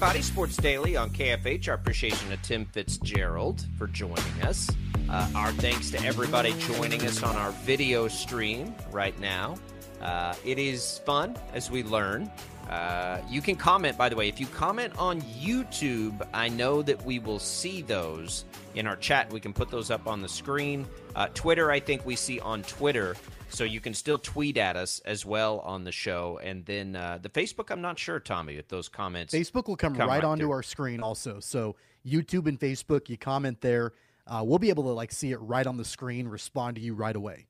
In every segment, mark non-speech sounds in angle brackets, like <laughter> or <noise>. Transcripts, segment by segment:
Body Sports Daily on KFH. Our appreciation to Tim Fitzgerald for joining us. Uh, our thanks to everybody joining us on our video stream right now. Uh, it is fun as we learn. Uh, you can comment, by the way. If you comment on YouTube, I know that we will see those in our chat. We can put those up on the screen. Uh, Twitter, I think we see on Twitter. So you can still tweet at us as well on the show. And then uh, the Facebook, I'm not sure, Tommy, if those comments. Facebook will come, come right, right, onto through. our screen also. So YouTube and Facebook, you comment there. Uh, we'll be able to like see it right on the screen, respond to you right away.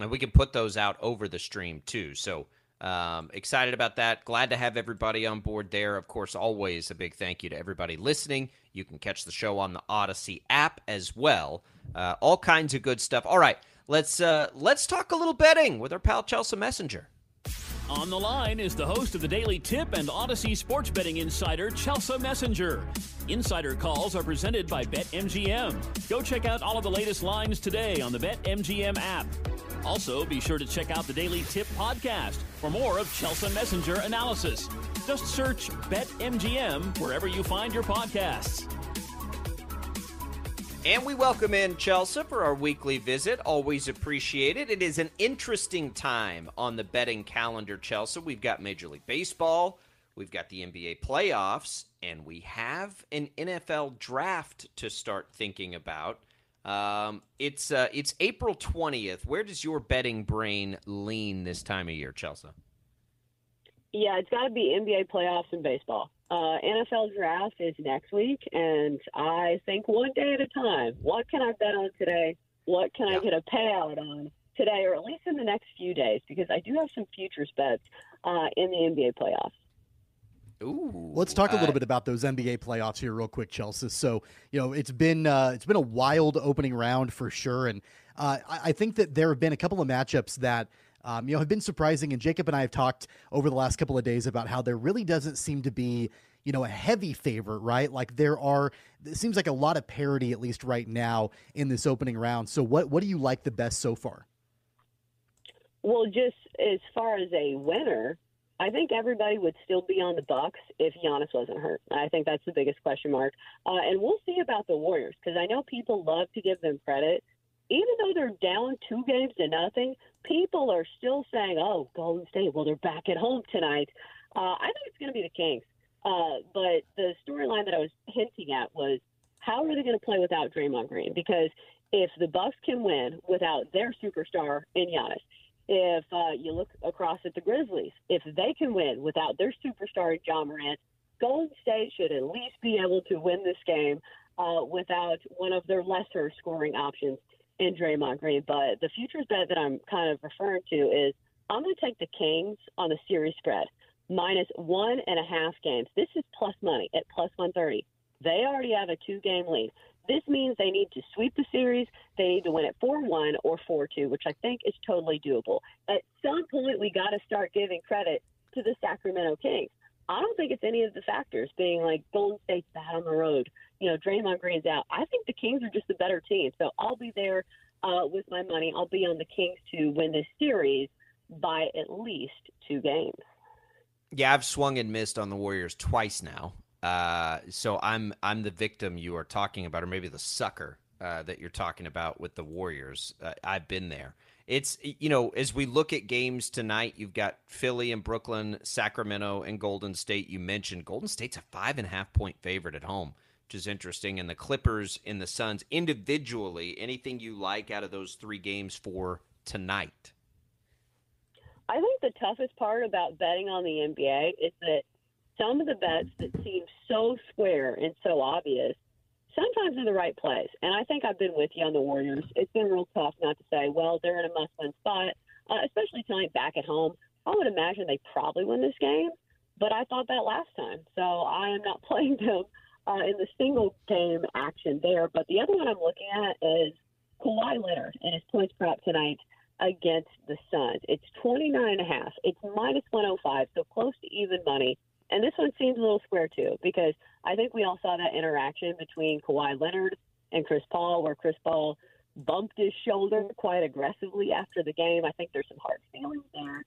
And we can put those out over the stream too. So um, excited about that. Glad to have everybody on board there. Of course, always a big thank you to everybody listening. You can catch the show on the Audacy app as well. Uh, all kinds of good stuff. All right. Let's uh, let's talk a little betting with our pal Chelsa Messinger. On the line is the host of the Daily Tip and Audacy Sports Betting Insider, Chelsa Messinger. Insider calls are presented by BetMGM. Go check out all of the latest lines today on the BetMGM app. Also, be sure to check out the Daily Tip podcast for more of Chelsa Messinger analysis. Just search BetMGM wherever you find your podcasts. And we welcome in Chelsa for our weekly visit. Always appreciated. It is an interesting time on the betting calendar, Chelsa. We've got Major League Baseball, we've got the NBA playoffs, and we have an NFL draft to start thinking about. Um, it's uh, it's April twentieth. Where does your betting brain lean this time of year, Chelsa? Yeah, it's got to be NBA playoffs and baseball. Uh, NFL draft is next week, and I think one day at a time. What can I bet on today? What can I get a payout on today, or at least in the next few days? Because I do have some futures bets uh, in the NBA playoffs. Ooh, Let's talk a little bit about those NBA playoffs here, real quick, Chelsa. So, you know, it's been uh, it's been a wild opening round for sure, and uh, I, I think that there have been a couple of matchups that um, you know, have been surprising. And Jacob and I have talked over the last couple of days about how there really doesn't seem to be, you know, a heavy favorite, right? Like there are, it seems like a lot of parity, at least right now, in this opening round. So what, what do you like the best so far? Well, just as far as a winner, I think everybody would still be on the Bucks if Giannis wasn't hurt. I think that's the biggest question mark. Uh, and we'll see about the Warriors because I know people love to give them credit even though they're down two games to nothing, people are still saying, "Oh, Golden State, well, they're back at home tonight." Uh, I think it's going to be the Kings. Uh, but the storyline that I was hinting at was how are they going to play without Draymond Green? Because if the Bucks can win without their superstar in Giannis, if uh, you look across at the Grizzlies, if they can win without their superstar Ja Morant, Golden State should at least be able to win this game uh, without one of their lesser scoring options in Draymond Green. But the futures bet that I'm kind of referring to is I'm going to take the Kings on the series spread minus one and a half games. This is plus money at plus 130. They already have a two game lead. This means they need to sweep the series. They need to win it 4 1 or 4 2, which I think is totally doable. At some point, we got to start giving credit to the Sacramento Kings. I don't think it's any of the factors being like Golden State's bad on the road. You know, Draymond Green's out. I think the Kings are just a better team. So I'll be there uh, with my money. I'll be on the Kings to win this series by at least two games. Yeah, I've swung and missed on the Warriors twice now. Uh, so I'm I'm the victim you are talking about, or maybe the sucker uh, that you're talking about with the Warriors. Uh, I've been there it's you know as we look at games tonight you've got philly and brooklyn sacramento and golden state you mentioned golden state's a five and a half point favorite at home which is interesting and the clippers and the suns individually anything you like out of those three games for tonight i think the toughest part about betting on the nba is that some of the bets that seem so square and so obvious sometimes in the right place. And I think I've been with you on the Warriors. It's been real tough not to say, well, they're in a must win spot, uh, especially tonight back at home. I would imagine they probably win this game, but I thought that last time. So I am not <laughs> playing them uh, in the single game action there. But the other one I'm looking at is Kawhi Leonard and his points prop tonight against the Suns. It's 29 and a half. It's minus 105, so close to even money. And this one seems a little square too, because I think we all saw that interaction between Kawhi Leonard and Chris Paul, where Chris Paul bumped his shoulder quite aggressively after the game. I think there's some hard feelings there.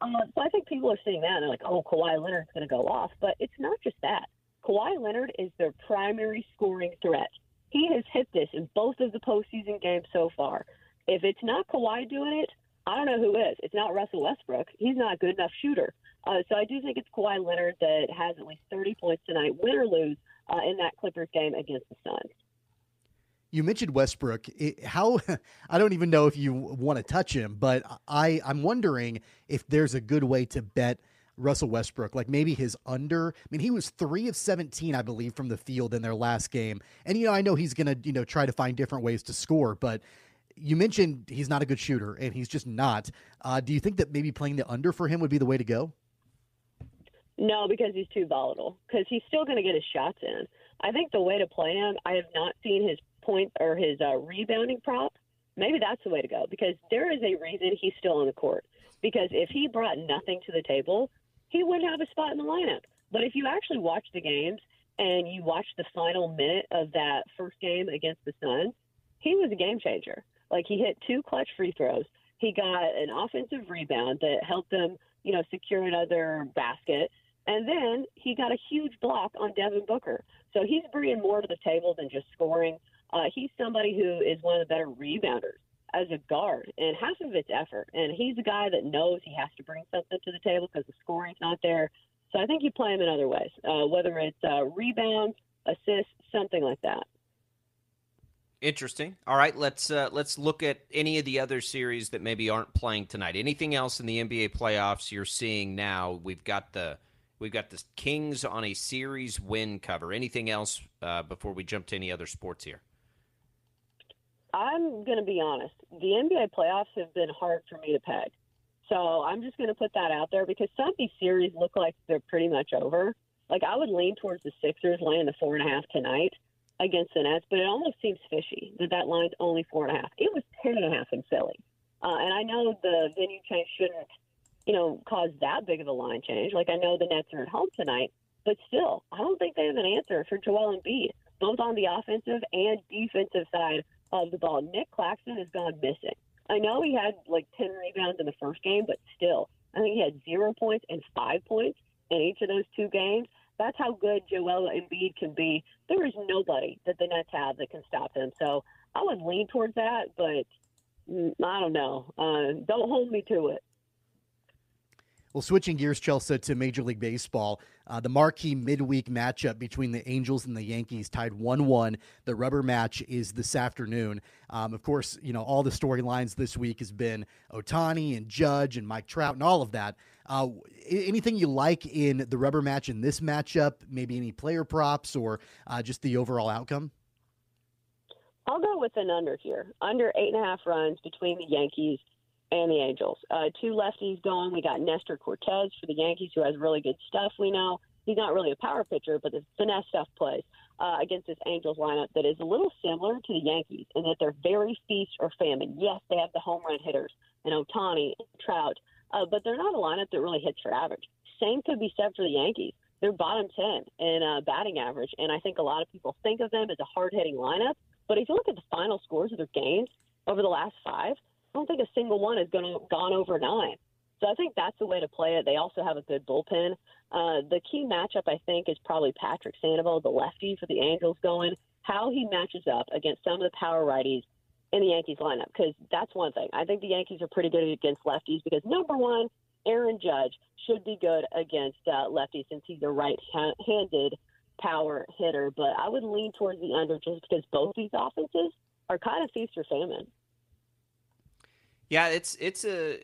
Uh, so I think people are seeing that and they're like, oh, Kawhi Leonard's going to go off. But it's not just that. Kawhi Leonard is their primary scoring threat. He has hit this in both of the postseason games so far. If it's not Kawhi doing it, I don't know who is. It's not Russell Westbrook. He's not a good enough shooter. Uh, so I do think it's Kawhi Leonard that has at least 30 points tonight, win or lose, uh, in that Clippers game against the Suns. You mentioned Westbrook. It, how <laughs> I don't even know if you want to touch him, but I I'm wondering if there's a good way to bet Russell Westbrook, like maybe his under. I mean, he was three of 17, I believe, from the field in their last game. And, you know, I know he's going to, you know, try to find different ways to score, but you mentioned he's not a good shooter, and he's just not. Uh, do you think that maybe playing the under for him would be the way to go? No, because he's too volatile. Because he's still going to get his shots in. I think the way to play him, I have not seen his point or his uh, rebounding prop. Maybe that's the way to go because there is a reason he's still on the court. Because if he brought nothing to the table, he wouldn't have a spot in the lineup. But if you actually watch the games and you watch the final minute of that first game against the Suns, he was a game changer. Like he hit two clutch free throws. He got an offensive rebound that helped them, you know, secure another basket. And then he got a huge block on Devin Booker. So he's bringing more to the table than just scoring. Uh, he's somebody who is one of the better rebounders as a guard, and half of it's effort. And he's a guy that knows he has to bring something to the table because the scoring's not there. So I think you play him in other ways, uh, whether it's uh, rebounds, assists, something like that. Interesting. All right, let's uh, let's look at any of the other series that maybe aren't playing tonight. Anything else in the NBA playoffs you're seeing now? We've got the we've got the Kings on a series win cover. Anything else uh, before we jump to any other sports here? I'm going to be honest. The NBA playoffs have been hard for me to peg. So I'm just going to put that out there because some of these series look like they're pretty much over. Like I would lean towards the Sixers laying the four and a half tonight against the Nets, but it almost seems fishy that that line's only four and a half. It was ten and a half in Philly, uh, and I know the venue change shouldn't, you know, cause that big of a line change. Like I know the Nets are at home tonight, but still, I don't think they have an answer for Joel Embiid, both on the offensive and defensive side of the ball. Nic Claxton has gone missing. I know he had like 10 rebounds in the first game, but still, I think he had zero points and five points in each of those two games. That's how good Joel Embiid can be. There is nobody that the Nets have that can stop him. So I would lean towards that, but mm, I don't know. Uh, don't hold me to it. Well, switching gears, Chelsa, to Major League Baseball, uh, the marquee midweek matchup between the Angels and the Yankees tied 1 1. The rubber match is this afternoon. Um, of course, you know, all the storylines this week has been Ohtani and Judge and Mike Trout and all of that. Uh, anything you like in the rubber match in this matchup? Maybe any player props or uh, just the overall outcome? I'll go with an under here. Under eight and a half runs between the Yankees and the Angels. Uh, two lefties going. We got Nestor Cortes for the Yankees, who has really good stuff. We know he's not really a power pitcher, but the finesse stuff plays uh, against this Angels lineup that is a little similar to the Yankees in that they're very feast or famine. Yes, they have the home run hitters and Ohtani, and Trout, uh, but they're not a lineup that really hits for average. Same could be said for the Yankees. They're bottom 10 in uh, batting average, and I think a lot of people think of them as a hard hitting lineup. But if you look at the final scores of their games over the last five, I don't think a single one has gone gone over nine. So I think that's the way to play it. They also have a good bullpen. Uh, the key matchup, I think, is probably Patrick Sandoval, the lefty for the Angels, going how he matches up against some of the power righties in the Yankees lineup. Because that's one thing. I think the Yankees are pretty good against lefties because number one, Aaron Judge should be good against uh, lefties since he's a right-handed power hitter. But I would lean towards the under just because both these offenses are kind of feast or famine. Yeah, it's it's a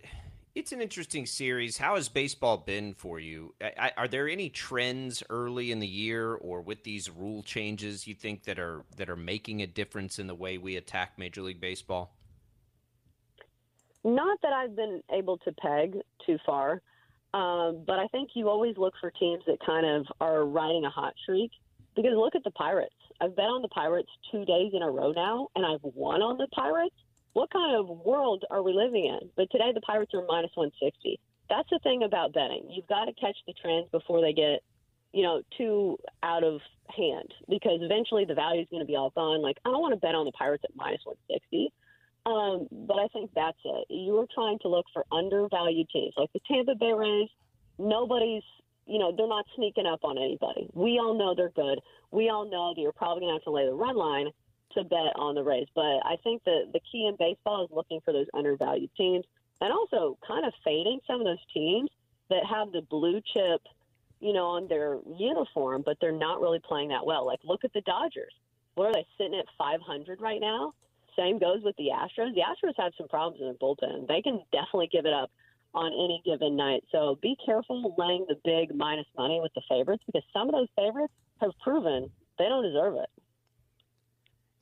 it's an interesting series. How has baseball been for you? I, are there any trends early in the year or with these rule changes you think that are that are making a difference in the way we attack Major League Baseball? Not that I've been able to peg too far, um, but I think you always look for teams that kind of are riding a hot streak. Because look at the Pirates. I've bet on the Pirates two days in a row now, and I've won on the Pirates what kind of world are we living in? But today the Pirates are minus 160. That's the thing about betting. You've got to catch the trends before they get, you know, too out of hand because eventually the value is going to be all gone. Like, I don't want to bet on the Pirates at minus 160. Um, but I think that's it. You are trying to look for undervalued teams like the Tampa Bay Rays. Nobody's, you know, they're not sneaking up on anybody. We all know they're good. We all know that you're probably going to have to lay the run line to bet on the Rays. But I think that the key in baseball is looking for those undervalued teams and also kind of fading some of those teams that have the blue chip, you know, on their uniform, but they're not really playing that well. Like, look at the Dodgers. What are they sitting at 500 right now? Same goes with the Astros. The Astros have some problems in the bullpen. They can definitely give it up on any given night. So be careful laying the big minus money with the favorites because some of those favorites have proven they don't deserve it.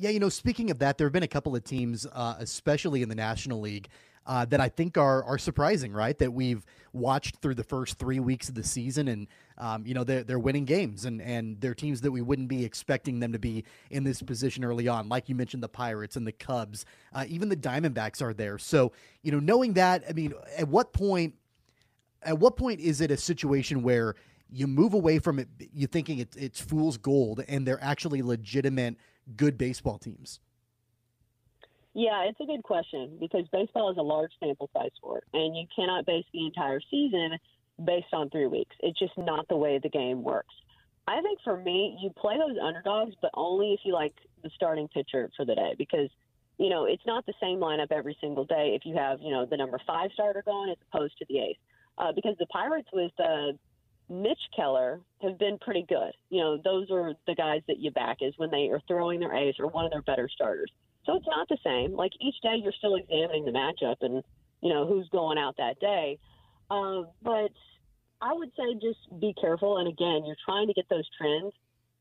Yeah, you know, speaking of that, there have been a couple of teams, uh, especially in the National League, uh, that I think are are surprising, right? That we've watched through the first three weeks of the season, and um, you know they're they're winning games, and and they're teams that we wouldn't be expecting them to be in this position early on. Like you mentioned, the Pirates and the Cubs, uh, even the Diamondbacks are there. So you know, knowing that, I mean, at what point, at what point is it a situation where you move away from it, you thinking it's it's fool's gold, and they're actually legitimate good baseball teams? Yeah, it's a good question because baseball is a large sample size sport, and you cannot base the entire season based on three weeks. It's just not the way the game works. I think for me, you play those underdogs, but only if you like the starting pitcher for the day because, you know, it's not the same lineup every single day if you have, you know, the number five starter going as opposed to the ace. Uh, because the Pirates with uh, Mitch Keller have been pretty good. You know, those are the guys that you back is when they are throwing their ace or one of their better starters. So it's not the same. Like each day, you're still examining the matchup and you know who's going out that day. Uh, but I would say just be careful. And again, you're trying to get those trends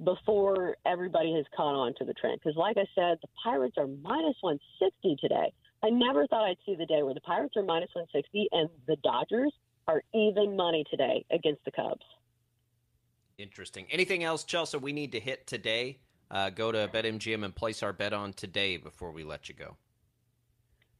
before everybody has caught on to the trend. Because, like I said, the Pirates are minus 160 today. I never thought I'd see the day where the Pirates are minus 160 and the Dodgers are even money today against the Cubs. Interesting. Anything else, Chelsa, we need to hit today? uh, go to BetMGM and place our bet on today before we let you go?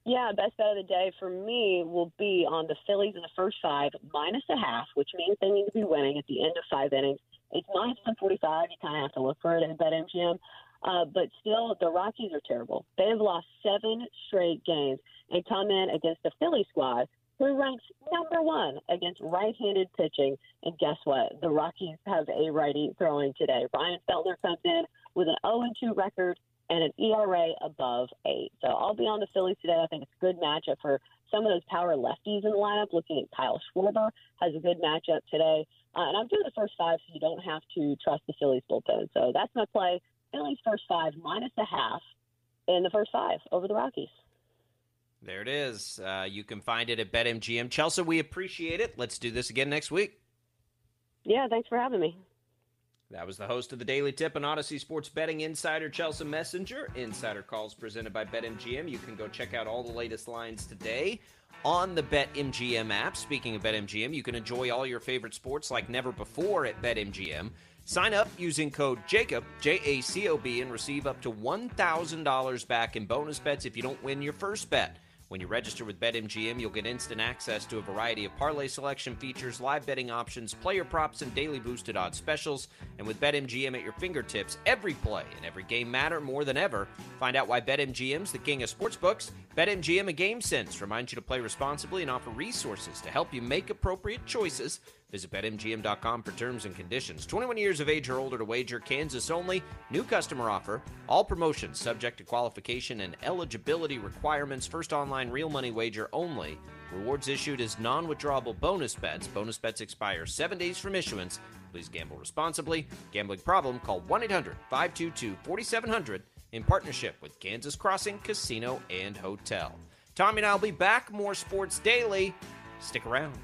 Yeah, best bet of the day for me will be on the Phillies in the first five, minus a half, which means they need to be winning at the end of five innings. It's minus 145. You kind of have to look for it at BetMGM. Uh, but still, the Rockies are terrible. They have lost seven straight games and come in against the Philly squad, who ranks number one against right-handed pitching. And guess what? The Rockies have a righty throwing today. Ryan Feltner comes in with an 0-2 record and an ERA above eight. So I'll be on the Phillies today. I think it's a good matchup for some of those power lefties in the lineup. Looking at Kyle Schwarber has a good matchup today. Uh, and I'm doing the first five, so you don't have to trust the Phillies bullpen. So that's my play. Phillies first five minus a half in the first five over the Rockies. There it is. Uh, you can find it at BetMGM. Chelsa, we appreciate it. Let's do this again next week. Yeah, thanks for having me. That was the host of the Daily Tip and Audacy Sports Betting Insider, Chelsa Messinger. Insider calls presented by BetMGM. You can go check out all the latest lines today on the BetMGM app. Speaking of BetMGM, you can enjoy all your favorite sports like never before at BetMGM. Sign up using code JACOB, J A C O B, and receive up to $1,000 back in bonus bets if you don't win your first bet. When you register with BetMGM, you'll get instant access to a variety of parlay selection features, live betting options, player props, and daily boosted odds specials. And with BetMGM at your fingertips, every play and every game matter more than ever. Find out why BetMGM's the king of sportsbooks. BetMGM and GameSense remind you to play responsibly and offer resources to help you make appropriate choices. Visit BetMGM.com for terms and conditions. 21 years of age or older to wager, Kansas only. New customer offer. All promotions subject to qualification and eligibility requirements. First online real money wager only. Rewards issued as non withdrawable bonus bets. Bonus bets expire seven days from issuance. Please gamble responsibly. Gambling problem? Call 1 800 522 4700 in partnership with Kansas Crossing Casino and Hotel. Tommy and I will be back. More Sports Daily. Stick around.